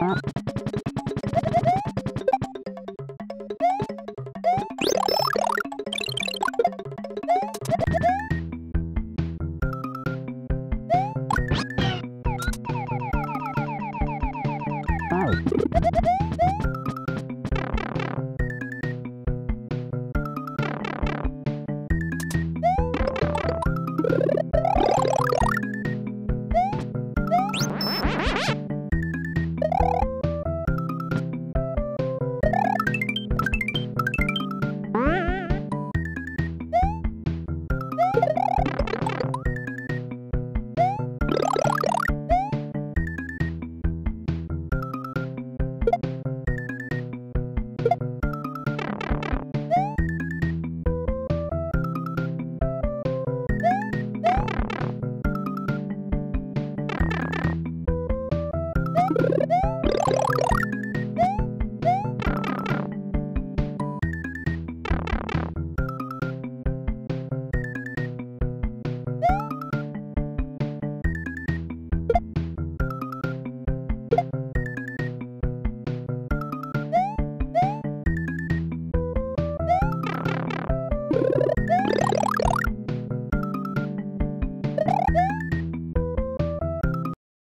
Huh? Oh.